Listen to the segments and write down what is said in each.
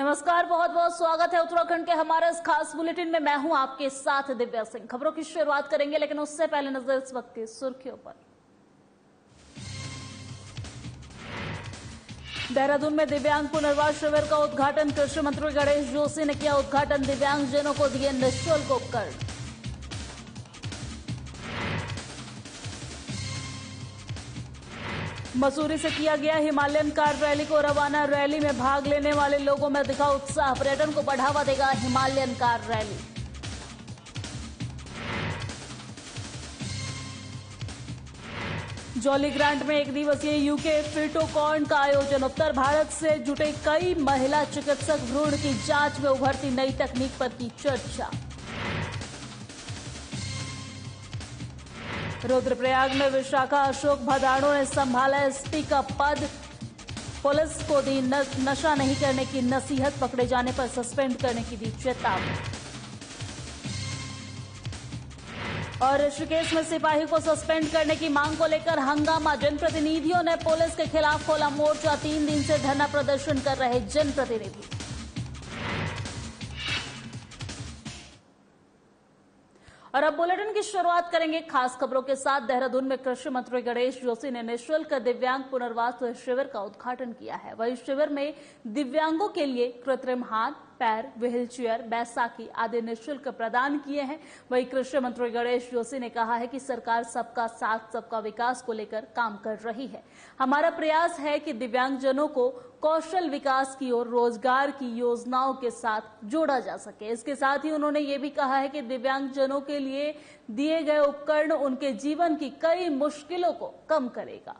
नमस्कार बहुत बहुत स्वागत है उत्तराखंड के हमारे इस खास बुलेटिन में। मैं हूँ आपके साथ दिव्या सिंह। खबरों की शुरुआत करेंगे, लेकिन उससे पहले नज़र इस वक्त की सुर्खियों पर। देहरादून में दिव्यांग पुनर्वास शिविर का उद्घाटन। कृषि मंत्री गणेश जोशी ने किया उद्घाटन। दिव्यांगजनों को दिए निःशुल्क उपकरण। मसूरी से किया गया हिमालयन कार रैली को रवाना रैली में भाग लेने वाले लोगों में दिखा उत्साह। पर्यटन को बढ़ावा देगा Himalayan car rally. Jolly Grant में एक दिवसीय यूके फिटोकॉन का आयोजन। उत्तर भारत से जुटे कई महिला चिकित्सक भ्रूण की जाँच में उभरती नई तकनीक पर की चर्चा। रुद्रप्रयाग में विशाखा अशोक भदाणो ने संभाला एसपी का पद। पुलिस को दी नशा नहीं करने की नसीहत, पकड़े जाने पर सस्पेंड करने की दी चेतावनी। और ऋषिकेश में सिपाही को सस्पेंड करने की मांग को लेकर हंगामा। जनप्रतिनिधियों ने पुलिस के खिलाफ खोला मोर्चा। तीन दिन से धरना प्रदर्शन कर रहे जनप्रतिनिधि। और अब बुलेटिन की शुरुआत करेंगे खास खबरों के साथ। देहरादून में कृषि मंत्री गणेश जोशी ने निःशुल्क दिव्यांग पुनर्वास शिविर का उद्घाटन किया है। वहीं शिविर में दिव्यांगों के लिए कृत्रिम हाथ पैर, व्हील चेयर, बैसाखी आदि निःशुल्क प्रदान किए हैं। वही कृषि मंत्री गणेश जोशी ने कहा है कि सरकार सबका साथ, सबका विकास को लेकर काम कर रही है। हमारा प्रयास है कि दिव्यांगजनों को कौशल विकास की ओर, रोज़गार की योजनाओं के साथ जोड़ा जा सके। इसके साथ ही उन्होंने ये भी कहा है कि दिव्यांगजनों के लिए दिए गए उपकरण उनके जीवन की कई मुश्किलों को कम करेगा।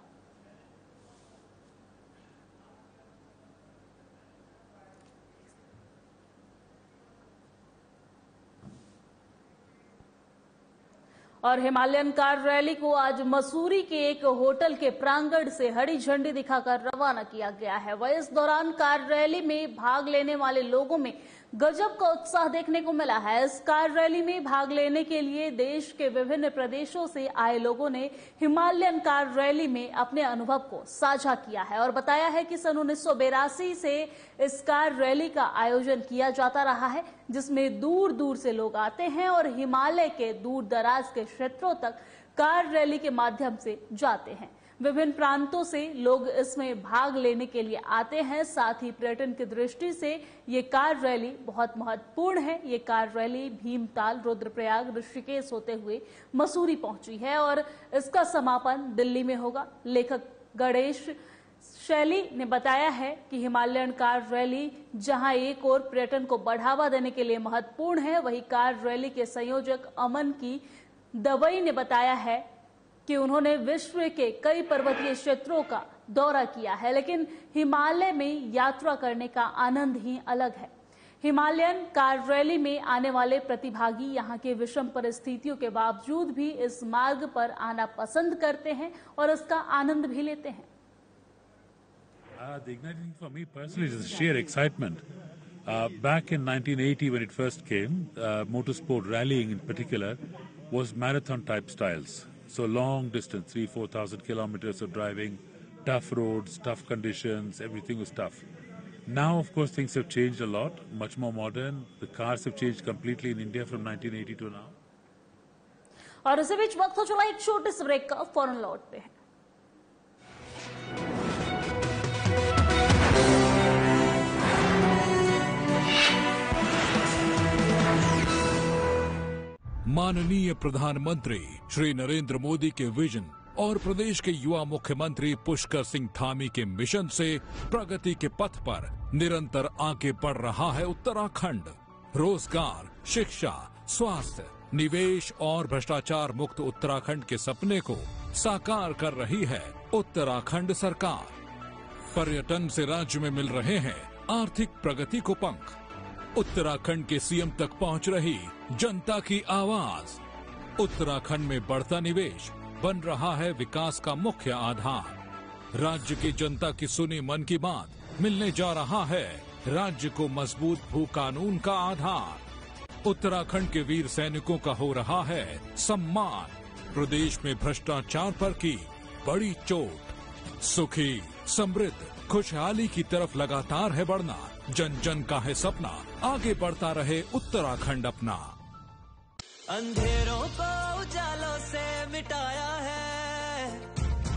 और हिमालयन कार रैली को आज मसूरी के एक होटल के प्रांगण से हरी झंडी दिखाकर रवाना किया गया है। वह इस दौरान कार रैली में भाग लेने वाले लोगों में गजब का उत्साह देखने को मिला है। इस कार रैली में भाग लेने के लिए देश के विभिन्न प्रदेशों से आए लोगों ने हिमालयन कार रैली में अपने अनुभव को साझा किया है और बताया है कि सन उन्नीस से इस कार रैली का आयोजन किया जाता रहा है, जिसमें दूर दूर से लोग आते हैं और हिमालय के दूर दराज के क्षेत्रों तक कार रैली के माध्यम से जाते हैं। विभिन्न प्रांतों से लोग इसमें भाग लेने के लिए आते हैं। साथ ही पर्यटन की दृष्टि से ये कार रैली बहुत महत्वपूर्ण है। ये कार रैली भीमताल रुद्रप्रयाग ऋषिकेश होते हुए मसूरी पहुँची है और इसका समापन दिल्ली में होगा। लेखक गणेश शैली ने बताया है कि हिमालयन कार रैली, जहाँ एक और पर्यटन को बढ़ावा देने के लिए महत्वपूर्ण है, वही कार रैली के संयोजक अमन की दवई ने बताया है कि उन्होंने विश्व के कई पर्वतीय क्षेत्रों का दौरा किया है लेकिन हिमालय में यात्रा करने का आनंद ही अलग है हिमालयन कार रैली में आने वाले प्रतिभागी यहाँ के विषम परिस्थितियों के बावजूद भी इस मार्ग पर आना पसंद करते हैं और इसका आनंद भी लेते हैं Uh, the igniting for me personally is the sheer excitement. Uh, back in 1980, when it first came, uh, motorsport rallying in particular was marathon type styles. So long distance, three, four thousand kilometers of driving, tough roads, tough conditions, everything was tough. Now, of course, things have changed a lot, much more modern. The cars have changed completely in India from 1980 to now. और इसी बीच वक्त हो चला एक छोटे से break का फौरन लौटते हैं माननीय प्रधानमंत्री श्री नरेंद्र मोदी के विजन और प्रदेश के युवा मुख्यमंत्री पुष्कर सिंह धामी के मिशन से प्रगति के पथ पर निरंतर आगे बढ़ रहा है उत्तराखंड। रोज़गार, शिक्षा, स्वास्थ्य, निवेश और भ्रष्टाचार मुक्त उत्तराखंड के सपने को साकार कर रही है उत्तराखंड सरकार। पर्यटन से राज्य में मिल रहे हैं आर्थिक प्रगति को पंख। उत्तराखंड के सीएम तक पहुँच रही जनता की आवाज़। उत्तराखंड में बढ़ता निवेश, बन रहा है विकास का मुख्य आधार। राज्य की जनता की सुनी मन की बात, मिलने जा रहा है राज्य को मज़बूत भू कानून का आधार। उत्तराखंड के वीर सैनिकों का हो रहा है सम्मान। प्रदेश में भ्रष्टाचार पर की बड़ी चोट। सुखी, समृद्ध, खुशहाली की तरफ़ लगातार है बढ़ना। जन जन का है सपना, आगे बढ़ता रहे उत्तराखंड अपना। अंधेरों को उजालों से मिटाया है,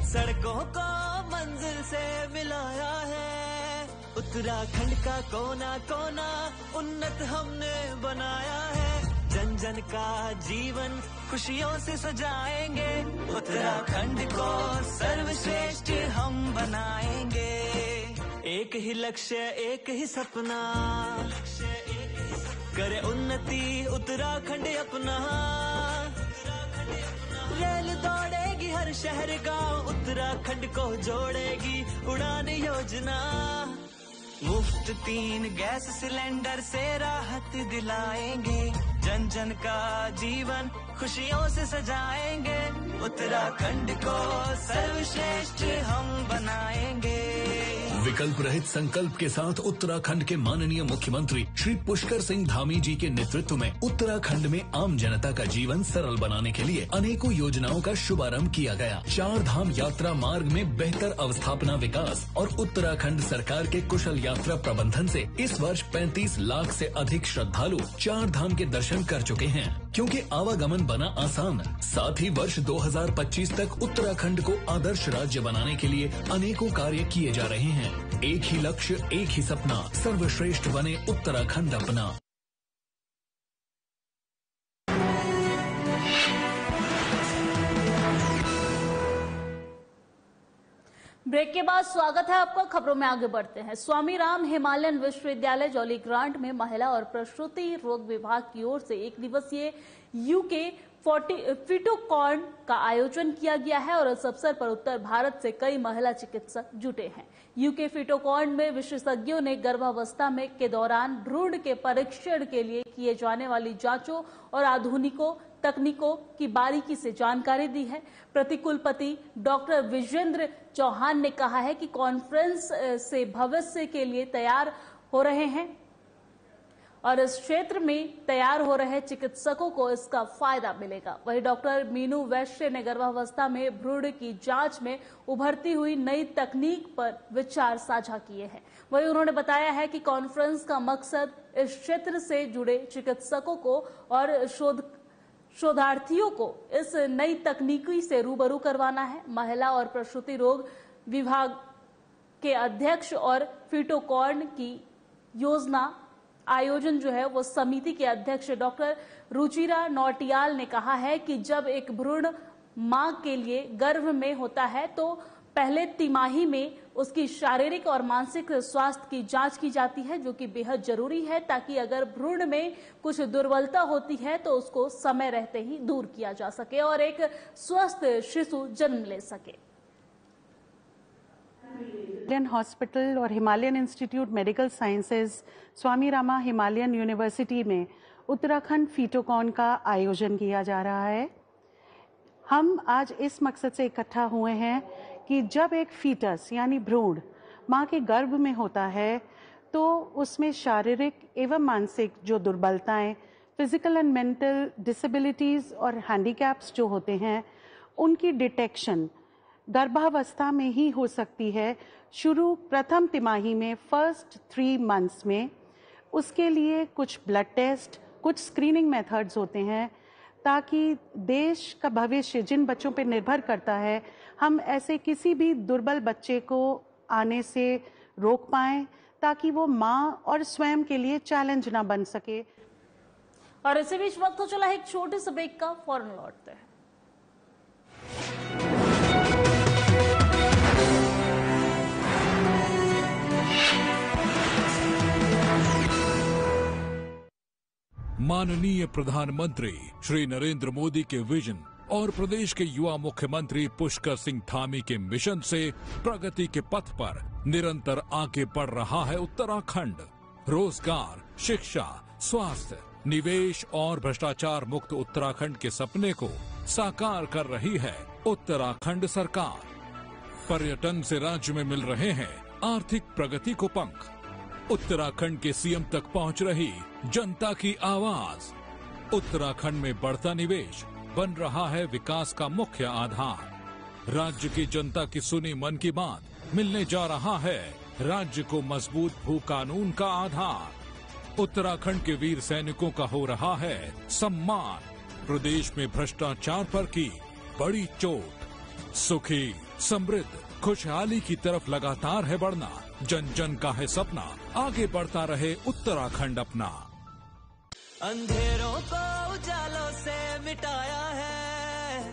सड़कों को मंजिल से मिलाया है। उत्तराखंड का कोना कोना उन्नत हमने बनाया है। जन जन का जीवन खुशियों से सजाएँगे। उत्तराखंड को सर्वश्रेष्ठ हम बनाएँगे एक ही लक्ष्य, एक ही सपना। करे उन्नति, उत्तराखंड अपना। रेल दौड़ेगी हर शहर गाँव उत्तराखंड को जोड़ेगी उड़ान योजना। मुफ़्त तीन गैस सिलेंडर से राहत दिलाएँगे। जन जन का जीवन खुशियों से सजाएँगे। उत्तराखंड को सर्वश्रेष्ठ हम बनाएँगे। विकल्प रहित संकल्प के साथ उत्तराखंड के माननीय मुख्यमंत्री श्री पुष्कर सिंह धामी जी के नेतृत्व में उत्तराखंड में आम जनता का जीवन सरल बनाने के लिए अनेकों योजनाओं का शुभारंभ किया गया। चार धाम यात्रा मार्ग में बेहतर अवस्थापना विकास और उत्तराखंड सरकार के कुशल यात्रा प्रबंधन से इस वर्ष 35 लाख से अधिक श्रद्धालु चार धाम के दर्शन कर चुके हैं। क्योंकि आवागमन बना आसान। साथ ही वर्ष 2025 तक उत्तराखंड को आदर्श राज्य बनाने के लिए अनेकों कार्य किए जा रहे हैं। एक ही लक्ष्य, एक ही सपना, सर्वश्रेष्ठ बने उत्तराखंड अपना। ब्रेक के बाद स्वागत है आपका। खबरों में आगे बढ़ते हैं। स्वामी राम हिमालयन विश्वविद्यालय जौली ग्रांट में महिला और प्रसूति रोग विभाग की ओर से एक दिवसीय यूके फिटोकॉर्न का आयोजन किया गया है और इस अवसर पर उत्तर भारत से कई महिला चिकित्सक जुटे हैं। यूके फिटोकॉर्न में विशेषज्ञों ने गर्भावस्था में के दौरान भ्रूण के परीक्षण के लिए किए जाने वाली जांचों और आधुनिकों तकनीकों की बारीकी से जानकारी दी है। प्रतिकुलपति डॉक्टर विजेंद्र चौहान ने कहा है कि कॉन्फ्रेंस से भविष्य के लिए तैयार हो रहे हैं और इस क्षेत्र में तैयार हो रहे चिकित्सकों को इसका फ़ायदा मिलेगा। वहीं डॉक्टर मीनू वैश्य ने गर्भावस्था में भ्रूण की जाँच में उभरती हुई नई तकनीक पर विचार साझा किए हैं। वहीं उन्होंने बताया है कि कॉन्फ्रेंस का मकसद इस क्षेत्र से जुड़े चिकित्सकों को और शोध शोधार्थियों को इस नई तकनीकी से रूबरू करवाना है। महिला और प्रसूति रोग विभाग के अध्यक्ष और फिटोकॉर्न की योजना आयोजन जो है वो समिति के अध्यक्ष डॉक्टर रुचिरा नौटियाल ने कहा है कि जब एक भ्रूण माँ के लिए गर्भ में होता है तो पहले तिमाही में उसकी शारीरिक और मानसिक स्वास्थ्य की जाँच की जाती है, जो कि बेहद ज़रूरी है, ताकि अगर भ्रूण में कुछ दुर्बलता होती है तो उसको समय रहते ही दूर किया जा सके और एक स्वस्थ शिशु जन्म ले सके। हिमालयन हॉस्पिटल और Himalayan institute medical sciences Swami Rama Himalayan university में उत्तराखंड फीटोकॉन का आयोजन किया जा रहा है। हम आज इस मकसद से इकट्ठा हुए हैं कि जब एक फीटस यानी भ्रूण, माँ के गर्भ में होता है तो उसमें शारीरिक एवं मानसिक जो दुर्बलताएँ फ़िज़िकल एंड मेंटल डिसेबिलिटीज और हैंडीकैप्स जो होते हैं, उनकी डिटेक्शन गर्भावस्था में ही हो सकती है। शुरू प्रथम तिमाही में फ़र्स्ट थ्री मंथ्स में, उसके लिए कुछ ब्लड टेस्ट कुछ स्क्रीनिंग मेथड्स होते हैं, ताकि देश का भविष्य जिन बच्चों पर निर्भर करता है हम ऐसे किसी भी दुर्बल बच्चे को आने से रोक पाएँ ताकि वो माँ और स्वयं के लिए चैलेंज ना बन सके। और इसी बीच वक्त तो चला एक छोटे से ब्रेक का फ़ौरन लौटते हैं। माननीय प्रधानमंत्री श्री नरेंद्र मोदी के विजन और प्रदेश के युवा मुख्यमंत्री पुष्कर सिंह धामी के मिशन से प्रगति के पथ पर निरंतर आगे बढ़ रहा है उत्तराखंड। रोज़गार, शिक्षा, स्वास्थ्य, निवेश और भ्रष्टाचार मुक्त उत्तराखंड के सपने को साकार कर रही है उत्तराखंड सरकार। पर्यटन से राज्य में मिल रहे हैं आर्थिक प्रगति को पंख। उत्तराखंड के सीएम तक पहुँच रही जनता की आवाज़। उत्तराखंड में बढ़ता निवेश बन रहा है विकास का मुख्य आधार। राज्य की जनता की सुनी मन की बात, मिलने जा रहा है। राज्य को मज़बूत भू कानून का आधार। उत्तराखंड के वीर सैनिकों का हो रहा है सम्मान। प्रदेश में भ्रष्टाचार पर की बड़ी चोट। सुखी, समृद्ध, खुशहाली की तरफ़ लगातार है बढ़ना। जन जन का है सपना, आगे बढ़ता रहे उत्तराखंड अपना। अंधेरों को उजालों से मिटाया है।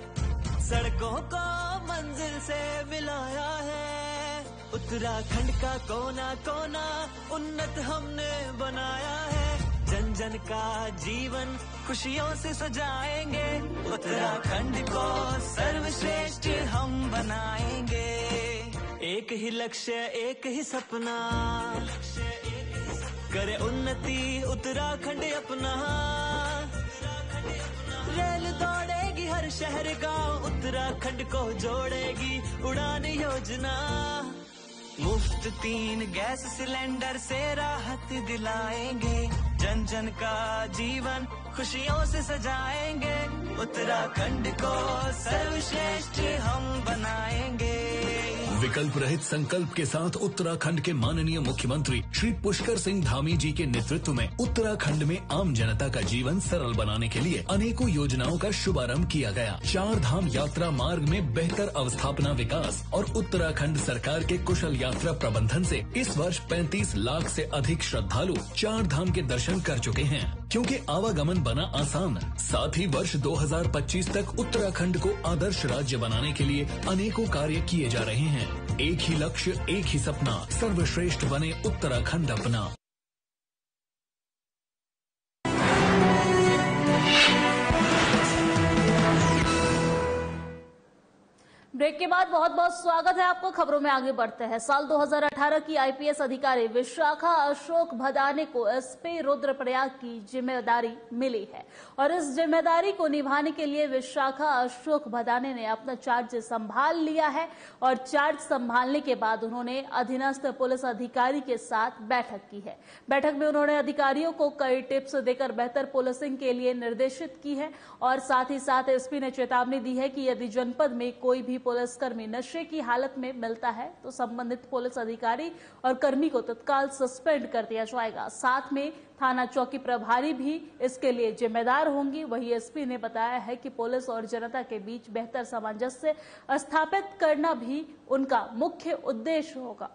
सड़कों को मंजिल से मिलाया है। उत्तराखंड का कोना कोना उन्नत हमने बनाया है। जन जन का जीवन खुशियों से सजाएँगे। उत्तराखंड को सर्वश्रेष्ठ हम बनाएँगे। एक ही लक्ष्य, एक ही सपना। करे उन्नति, उत्तराखंड अपना। रेल दौड़ेगी हर शहर गाँव, उत्तराखंड को जोड़ेगी उड़ान योजना। मुफ़्त तीन गैस सिलेंडर से राहत दिलाएँगे। जन जन का जीवन खुशियों से सजाएँगे। उत्तराखंड को सर्वश्रेष्ठ हम बनाएँगे। विकल्प रहित संकल्प के साथ उत्तराखंड के माननीय मुख्यमंत्री श्री पुष्कर सिंह धामी जी के नेतृत्व में उत्तराखंड में आम जनता का जीवन सरल बनाने के लिए अनेकों योजनाओं का शुभारंभ किया गया। चार धाम यात्रा मार्ग में बेहतर अवस्थापना विकास और उत्तराखंड सरकार के कुशल यात्रा प्रबंधन से इस वर्ष 35 लाख से अधिक श्रद्धालु चार धाम के दर्शन कर चुके हैं। क्योंकि आवागमन बना आसान। साथ ही वर्ष 2025 तक उत्तराखंड को आदर्श राज्य बनाने के लिए अनेकों कार्य किए जा रहे हैं। एक ही लक्ष्य, एक ही सपना, सर्वश्रेष्ठ बने उत्तराखंड अपना। ब्रेक के बाद बहुत बहुत स्वागत है आपको। खबरों में आगे बढ़ते हैं। साल 2018 की आईपीएस अधिकारी विशाखा अशोक भदाने को एसपी रुद्रप्रयाग की ज़िम्मेदारी मिली है। और इस ज़िम्मेदारी को निभाने के लिए विशाखा अशोक भदाने ने अपना चार्ज संभाल लिया है और चार्ज संभालने के बाद उन्होंने अधीनस्थ पुलिस अधिकारी के साथ बैठक की है। बैठक में उन्होंने अधिकारियों को कई टिप्स देकर बेहतर पुलिसिंग के लिए निर्देशित की है और साथ ही साथ एसपी ने चेतावनी दी है कि यदि जनपद में कोई भी पुलिसकर्मी नशे की हालत में मिलता है तो संबंधित पुलिस अधिकारी और कर्मी को तत्काल सस्पेंड कर दिया जाएगा। साथ में थाना चौकी प्रभारी भी इसके लिए जिम्मेदार होंगी। वही एसपी ने बताया है कि पुलिस और जनता के बीच बेहतर सामंजस्य स्थापित करना भी उनका मुख्य उद्देश्य होगा।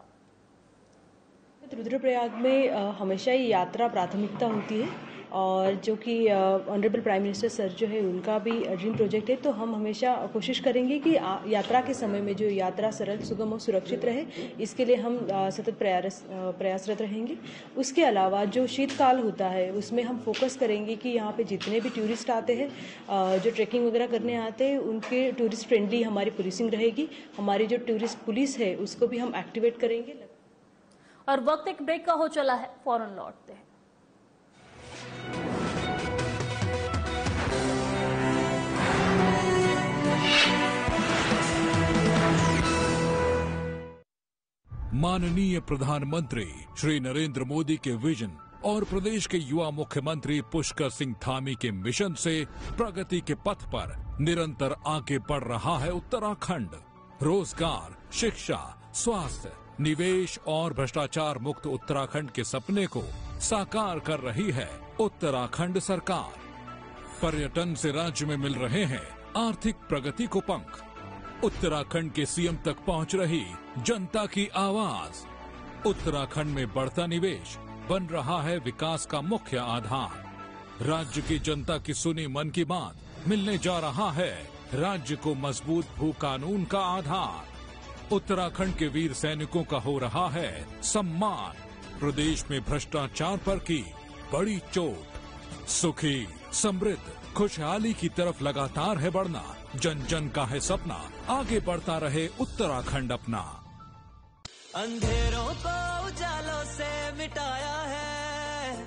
रुद्रप्रयाग में हमेशा ही यात्रा प्राथमिकता होती है। और जो कि ऑनरेबल प्राइम मिनिस्टर सर जो है, उनका भी ड्रीम प्रोजेक्ट है। तो हम हमेशा कोशिश करेंगे कि यात्रा के समय में जो यात्रा सरल, सुगम और सुरक्षित रहे, इसके लिए हम सतत प्रयास प्रयासरत रहेंगे। उसके अलावा जो शीतकाल होता है, उसमें हम फोकस करेंगे कि यहाँ पे जितने भी टूरिस्ट आते हैं जो ट्रैकिंग वगैरह करने आते हैं, उनके टूरिस्ट फ्रेंडली हमारी पुलिसिंग रहेगी। हमारी जो टूरिस्ट पुलिस है, उसको भी हम एक्टिवेट करेंगे। और वक्त एक ब्रेक का हो चला है, फ़ौरन लौटते हैं। माननीय प्रधानमंत्री श्री नरेंद्र मोदी के विजन और प्रदेश के युवा मुख्यमंत्री पुष्कर सिंह धामी के मिशन से प्रगति के पथ पर निरंतर आगे बढ़ रहा है उत्तराखंड। रोज़गार, शिक्षा, स्वास्थ्य, निवेश और भ्रष्टाचार मुक्त उत्तराखंड के सपने को साकार कर रही है उत्तराखंड सरकार। पर्यटन से राज्य में मिल रहे हैं आर्थिक प्रगति को पंख। उत्तराखंड के सीएम तक पहुँच रही जनता की आवाज़। उत्तराखंड में बढ़ता निवेश, बन रहा है विकास का मुख्य आधार। राज्य की जनता की सुनी मन की बात, मिलने जा रहा है। राज्य को मज़बूत भू कानून का आधार। उत्तराखंड के वीर सैनिकों का हो रहा है सम्मान। प्रदेश में भ्रष्टाचार पर की बड़ी चोट। सुखी, समृद्ध खुशहाली की तरफ़ लगातार है बढ़ना। जन जन का है सपना। आगे बढ़ता रहे उत्तराखंड अपना। अंधेरों को उजालों से मिटाया है।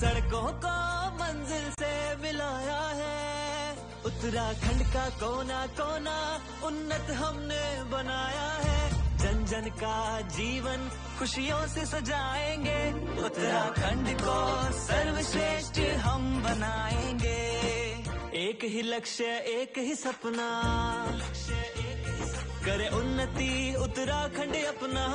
सड़कों को मंजिल से मिलाया है। उत्तराखंड का कोना कोना उन्नत हमने बनाया है। जन का जीवन खुशियों से सजाएँगे। उत्तराखंड को सर्वश्रेष्ठ हम बनाएँगे। एक ही लक्ष्य, एक ही सपना। करे उन्नति, उत्तराखंड अपना।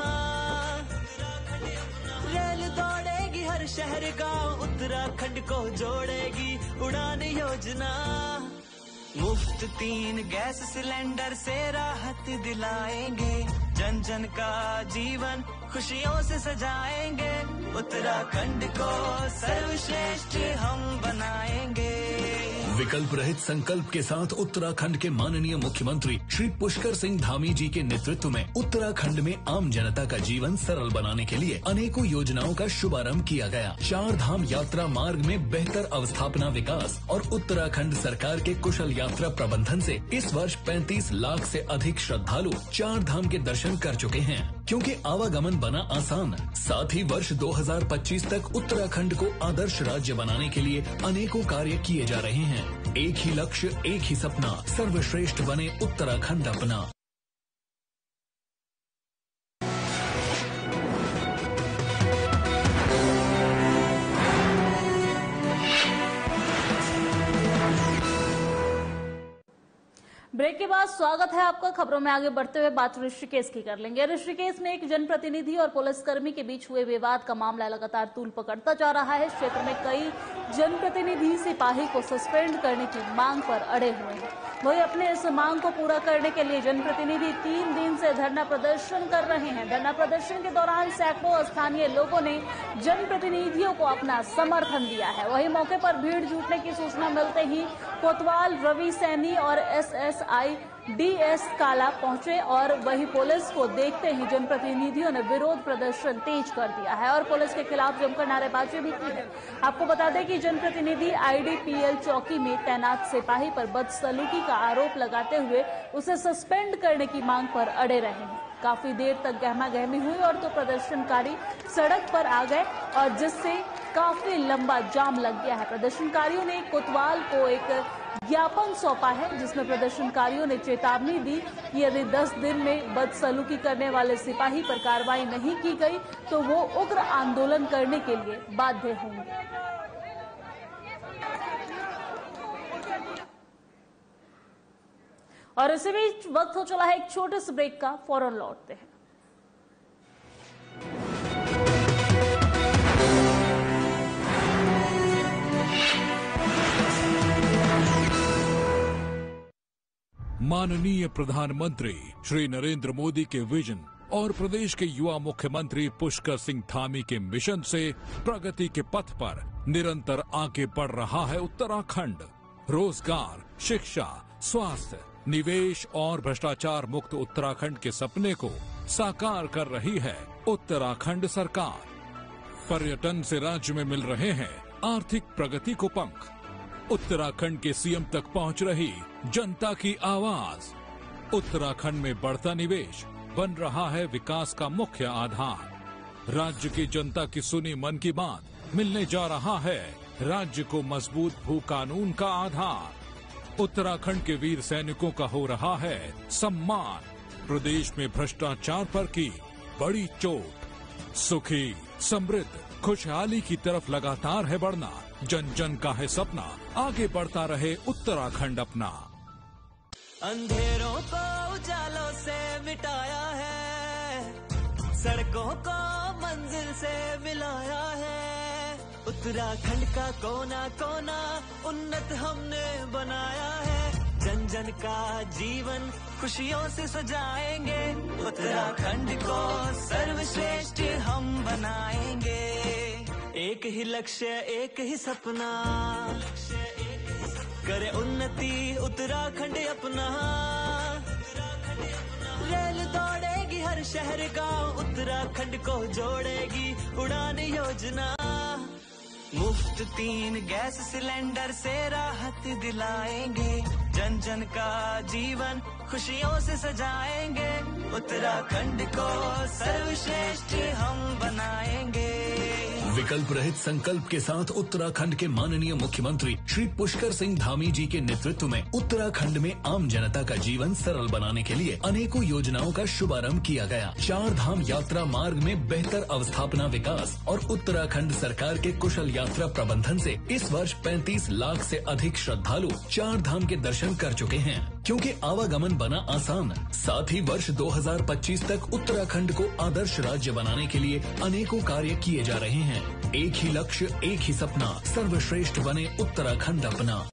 रेल दौड़ेगी हर शहर गाँव उत्तराखंड को जोड़ेगी उड़ान योजना। मुफ़्त तीन गैस सिलेंडर से राहत दिलाएँगे। जन जन का जीवन खुशियों से सजाएँगे। उत्तराखंड को सर्वश्रेष्ठ हम बनाएँगे। विकल्प रहित संकल्प के साथ उत्तराखंड के माननीय मुख्यमंत्री श्री पुष्कर सिंह धामी जी के नेतृत्व में उत्तराखंड में आम जनता का जीवन सरल बनाने के लिए अनेकों योजनाओं का शुभारंभ किया गया। चार धाम यात्रा मार्ग में बेहतर अवस्थापना विकास और उत्तराखंड सरकार के कुशल यात्रा प्रबंधन से इस वर्ष 35 लाख से अधिक श्रद्धालु चार धाम के दर्शन कर चुके हैं। क्योंकि आवागमन बना आसान। साथ ही वर्ष 2025 तक उत्तराखंड को आदर्श राज्य बनाने के लिए अनेकों कार्य किए जा रहे हैं। एक ही लक्ष्य, एक ही सपना, सर्वश्रेष्ठ बने उत्तराखंड अपना। ब्रेक के बाद स्वागत है आपका खबरों में। आगे बढ़ते हुए बात ऋषिकेश की कर लेंगे। ऋषिकेश में एक जनप्रतिनिधि और पुलिसकर्मी के बीच हुए विवाद का मामला लगातार तूल पकड़ता जा रहा है। क्षेत्र में कई जनप्रतिनिधि सिपाही को सस्पेंड करने की मांग पर अड़े हुए हैं। वही अपने इस मांग को पूरा करने के लिए जनप्रतिनिधि तीन दिन से धरना प्रदर्शन कर रहे हैं। धरना प्रदर्शन के दौरान सैकड़ों स्थानीय लोगों ने जनप्रतिनिधियों को अपना समर्थन दिया है। वही मौके पर भीड़ जुटने की सूचना मिलते ही कोतवाल, रवि सैनी और एसएसआई डीएस काला पहुँचे और वही पुलिस को देखते ही जनप्रतिनिधियों ने विरोध प्रदर्शन तेज कर दिया है और पुलिस के खिलाफ जमकर नारेबाजी भी की है। आपको बता दें कि जनप्रतिनिधि आईडीपीएल चौकी में तैनात सिपाही पर बदसलूकी का आरोप लगाते हुए उसे सस्पेंड करने की मांग पर अड़े रहे हैं। काफ़ी देर तक गहमा गहमी हुई और तो प्रदर्शनकारी सड़क पर आ गए और जिससे काफ़ी लंबा जाम लग गया है। प्रदर्शनकारियों ने कोतवाल को एक ज्ञापन सौंपा है, जिसमें प्रदर्शनकारियों ने चेतावनी दी कि यदि 10 दिन में बदसलूकी करने वाले सिपाही पर कार्रवाई नहीं की गई तो वो उग्र आंदोलन करने के लिए बाध्य होंगे। और इसी बीच वक्त हो चला है एक छोटे से ब्रेक का, फ़ौरन लौटते हैं। माननीय प्रधानमंत्री श्री नरेंद्र मोदी के विजन और प्रदेश के युवा मुख्यमंत्री पुष्कर सिंह धामी के मिशन से प्रगति के पथ पर निरंतर आगे बढ़ रहा है उत्तराखंड। रोज़गार, शिक्षा, स्वास्थ्य, निवेश और भ्रष्टाचार मुक्त उत्तराखंड के सपने को साकार कर रही है उत्तराखंड सरकार। पर्यटन से राज्य में मिल रहे हैं आर्थिक प्रगति को पंख। उत्तराखंड के सीएम तक पहुँच रही जनता की आवाज़। उत्तराखंड में बढ़ता निवेश, बन रहा है विकास का मुख्य आधार। राज्य की जनता की सुनी मन की बात, मिलने जा रहा है राज्य को मज़बूत भू कानून का आधार। उत्तराखंड के वीर सैनिकों का हो रहा है सम्मान। प्रदेश में भ्रष्टाचार पर की बड़ी चोट। सुखी, समृद्ध खुशहाली की तरफ़ लगातार है बढ़ना। जन जन का है सपना। आगे बढ़ता रहे उत्तराखंड अपना। अंधेरों को उजालों से मिटाया है। सड़कों को मंजिल से मिलाया है। उत्तराखंड का कोना कोना उन्नत हमने बनाया है। जन जन का जीवन खुशियों से सजाएँगे। उत्तराखंड को लक्ष्य एक ही सपना। करे उन्नति, उत्तराखंड अपना। रेल दौड़ेगी हर शहर गाँव उत्तराखंड को जोड़ेगी उड़ान योजना। मुफ़्त तीन गैस सिलेंडर से राहत दिलाएँगे। जन जन का जीवन खुशियों से सजाएँगे। उत्तराखंड को सर्वश्रेष्ठ हम बनाएँगे। विकल्प रहित संकल्प के साथ उत्तराखंड के माननीय मुख्यमंत्री श्री पुष्कर सिंह धामी जी के नेतृत्व में उत्तराखंड में आम जनता का जीवन सरल बनाने के लिए अनेकों योजनाओं का शुभारंभ किया गया। चार धाम यात्रा मार्ग में बेहतर अवस्थापना विकास और उत्तराखंड सरकार के कुशल यात्रा प्रबंधन से इस वर्ष 35 लाख से अधिक श्रद्धालु चार धाम के दर्शन कर चुके हैं। क्योंकि आवागमन बना आसान, साथ ही वर्ष 2025 तक उत्तराखंड को आदर्श राज्य बनाने के लिए अनेकों कार्य किए जा रहे हैं। एक ही लक्ष्य, एक ही सपना, सर्वश्रेष्ठ बने उत्तराखंड अपना।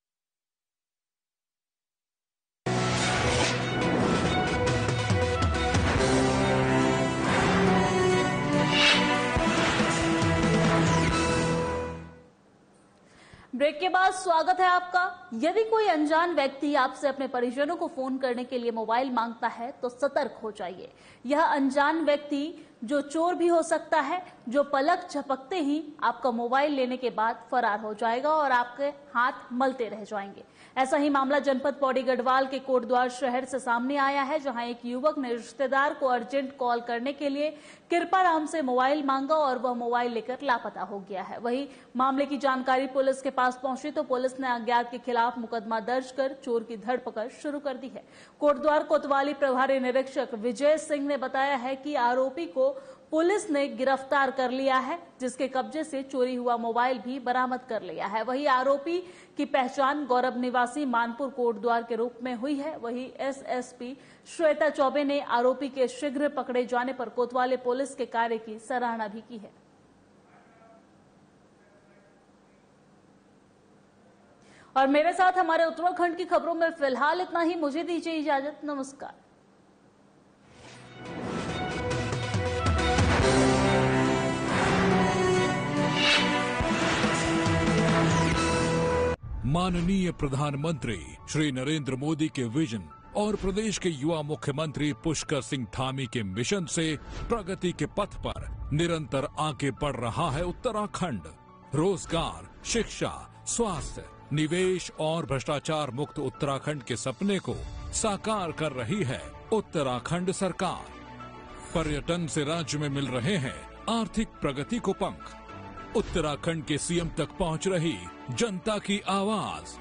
ब्रेक के बाद स्वागत है आपका। यदि कोई अनजान व्यक्ति आपसे अपने परिजनों को फ़ोन करने के लिए मोबाइल माँगता है तो सतर्क हो जाइए। यह अनजान व्यक्ति जो चोर भी हो सकता है, जो पलक झपकते ही आपका मोबाइल लेने के बाद फरार हो जाएगा और आपके हाथ मलते रह जाएँगे। ऐसा ही मामला जनपद पौड़ी गढ़वाल के कोटद्वार शहर से सामने आया है, जहाँ एक युवक ने रिश्तेदार को अर्जेंट कॉल करने के लिए कृपाराम से मोबाइल मांगा और वह मोबाइल लेकर लापता हो गया है। वही मामले की जानकारी पुलिस के पास पहुँची तो पुलिस ने अज्ञात के खिलाफ मुकदमा दर्ज कर चोर की धरपकड़ शुरू कर दी है। कोटद्वार कोतवाली प्रभारी निरीक्षक विजय सिंह ने बताया है कि आरोपी को पुलिस ने गिरफ़्तार कर लिया है, जिसके कब्जे से चोरी हुआ मोबाइल भी बरामद कर लिया है। वही आरोपी की पहचान गौरव निवासी मानपुर कोटद्वार के रूप में हुई है। वही एसएसपी श्वेता चौबे ने आरोपी के शीघ्र पकड़े जाने पर कोतवाली पुलिस के कार्य की सराहना भी की है। और मेरे साथ हमारे उत्तराखंड की खबरों में फ़िलहाल इतना ही। मुझे दीजिए इजाज़त। नमस्कार। माननीय प्रधानमंत्री श्री नरेंद्र मोदी के विजन और प्रदेश के युवा मुख्यमंत्री पुष्कर सिंह धामी के मिशन से प्रगति के पथ पर निरंतर आगे बढ़ रहा है उत्तराखंड। रोज़गार, शिक्षा, स्वास्थ्य, निवेश और भ्रष्टाचार मुक्त उत्तराखंड के सपने को साकार कर रही है उत्तराखंड सरकार। पर्यटन से राज्य में मिल रहे हैं आर्थिक प्रगति को पंख। उत्तराखंड के सीएम तक पहुँच रही जनता की आवाज़।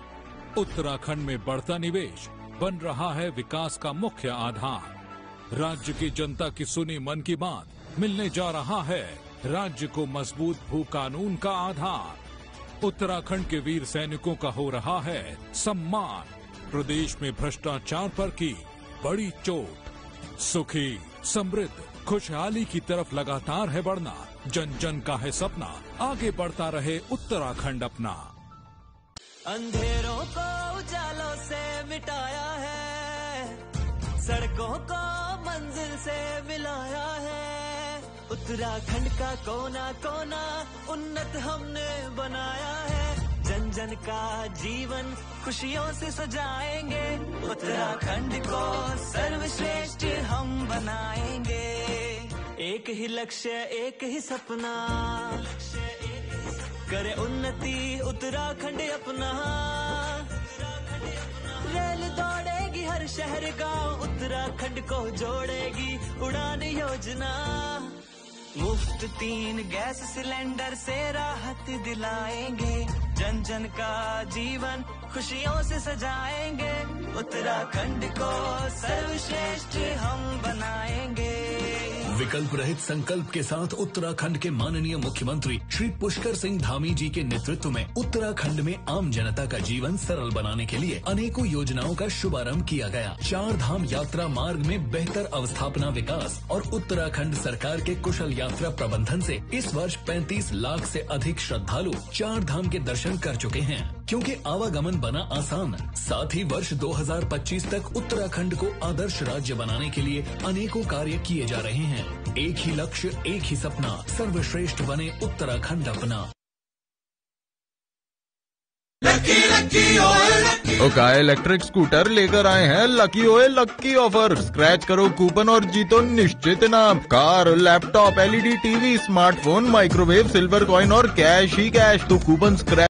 उत्तराखंड में बढ़ता निवेश, बन रहा है विकास का मुख्य आधार। राज्य की जनता की सुनी मन की बात, मिलने जा रहा है। राज्य को मज़बूत भू कानून का आधार। उत्तराखंड के वीर सैनिकों का हो रहा है सम्मान। प्रदेश में भ्रष्टाचार पर की बड़ी चोट। सुखी, समृद्ध खुशहाली की तरफ़ लगातार है बढ़ना। जन जन का है सपना। आगे बढ़ता रहे उत्तराखंड अपना। अंधेरों को उजालों से मिटाया है। सड़कों को मंजिल से मिलाया है। उत्तराखंड का कोना कोना उन्नत हमने बनाया जन का जीवन खुशियों से सजाएँगे। उत्तराखंड को सर्वश्रेष्ठ हम बनाएँगे। एक ही लक्ष्य, एक ही सपना। करे उन्नति, उत्तराखंड अपना। रेल दौड़ेगी हर शहर गाँव उत्तराखंड को जोड़ेगी उड़ान योजना। मुफ़्त तीन गैस सिलेंडर से राहत दिलाएँगे। जन जन का जीवन खुशियों से सजाएँगे। उत्तराखंड को सर्वश्रेष्ठ हम बनाएँगे। विकल्प रहित संकल्प के साथ उत्तराखंड के माननीय मुख्यमंत्री श्री पुष्कर सिंह धामी जी के नेतृत्व में उत्तराखंड में आम जनता का जीवन सरल बनाने के लिए अनेकों योजनाओं का शुभारंभ किया गया। चार धाम यात्रा मार्ग में बेहतर अवस्थापना विकास और उत्तराखंड सरकार के कुशल यात्रा प्रबंधन से इस वर्ष 35 लाख से अधिक श्रद्धालु चार धाम के दर्शन कर चुके हैं। क्योंकि आवागमन बना आसान। साथ ही वर्ष 2025 तक उत्तराखंड को आदर्श राज्य बनाने के लिए अनेकों कार्य किए जा रहे हैं। एक ही लक्ष्य एक ही सपना सर्वश्रेष्ठ बने उत्तराखंड अपना। ओका इलेक्ट्रिक स्कूटर लेकर आए हैं। लकी ओए लक्की ऑफ़र स्क्रैच करो कूपन और जीतो निश्चित नाम car laptop LED TV smartphone microwave silver coin और कैश ही कैश तो कूपन स्क्रैच